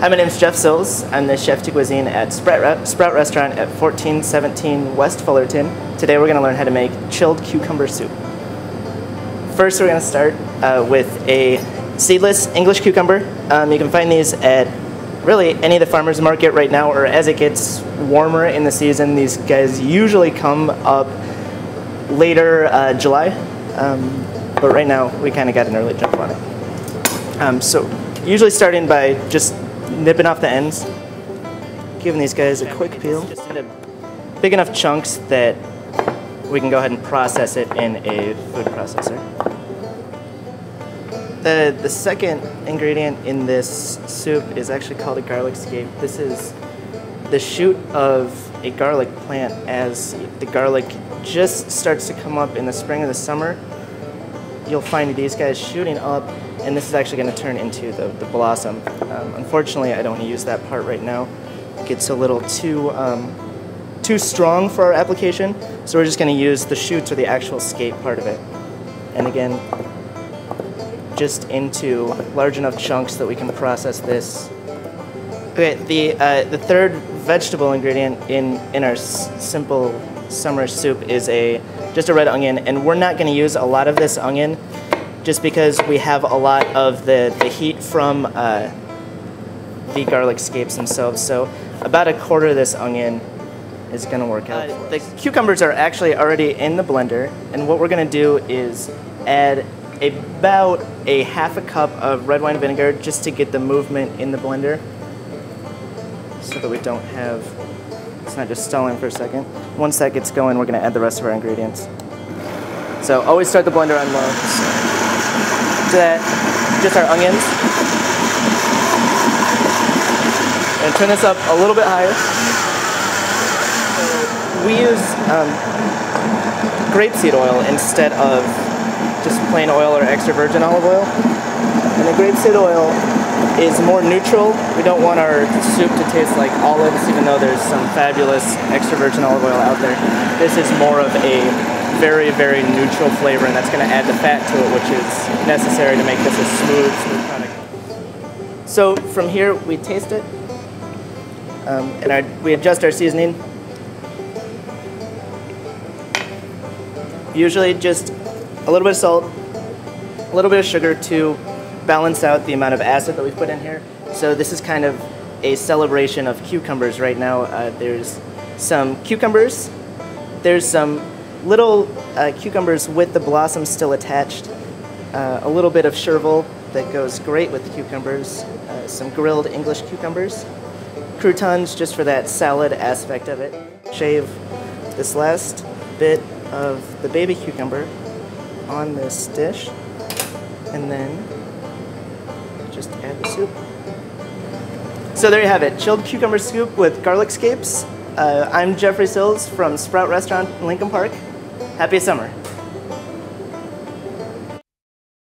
Hi, my name is Jeff Sills. I'm the chef de cuisine at Sprout, Sprout Restaurant at 1417 West Fullerton. Today we're going to learn how to make chilled cucumber soup. First, we're going to start uh, with a seedless English cucumber. Um, you can find these at really any of the farmers market right now, or as it gets warmer in the season, these guys usually come up later uh, July. Um, but right now, we kind of got an early jump on it. Um, so, usually starting by just nipping off the ends, giving these guys a quick peel. Big enough chunks that we can go ahead and process it in a food processor. The, the second ingredient in this soup is actually called a garlic scape. This is the shoot of a garlic plant as the garlic just starts to come up in the spring or the summer. You'll find these guys shooting up, and this is actually going to turn into the, the blossom. Um, unfortunately, I don't want to use that part right now. It gets a little too um, too strong for our application, so we're just going to use the shoots or the actual scape part of it. And again, just into large enough chunks that we can process this. Okay, the, uh, the third vegetable ingredient in, in our simple summer soup is a just a red onion, and we're not going to use a lot of this onion just because we have a lot of the, the heat from uh, the garlic scapes themselves. So about a quarter of this onion is going to work out. Uh, the cucumbers are actually already in the blender, and what we're going to do is add about a half a cup of red wine vinegar just to get the movement in the blender so that we don't have, it's not just stalling for a second. Once that gets going, we're going to add the rest of our ingredients. So always start the blender on low. That, just our onions. And turn this up a little bit higher. We use um, grapeseed oil instead of just plain oil or extra virgin olive oil. And the grapeseed oil is more neutral. We don't want our soup to taste like olives, even though there's some fabulous extra virgin olive oil out there. This is more of a very, very neutral flavor, and that's going to add the fat to it, which is necessary to make this a smooth, smooth product. So from here, we taste it, um, and our, we adjust our seasoning. Usually just a little bit of salt, a little bit of sugar to balance out the amount of acid that we've put in here. So this is kind of a celebration of cucumbers right now. Uh, there's some cucumbers, there's some little uh, cucumbers with the blossoms still attached, uh, a little bit of chervil that goes great with the cucumbers, uh, some grilled English cucumbers, croutons just for that salad aspect of it. Shave this last bit of the baby cucumber on this dish and then just add the soup. So there you have it, chilled cucumber soup with garlic scapes. Uh, I'm Jeffrey Sills from Sprout Restaurant in Lincoln Park. Happy summer.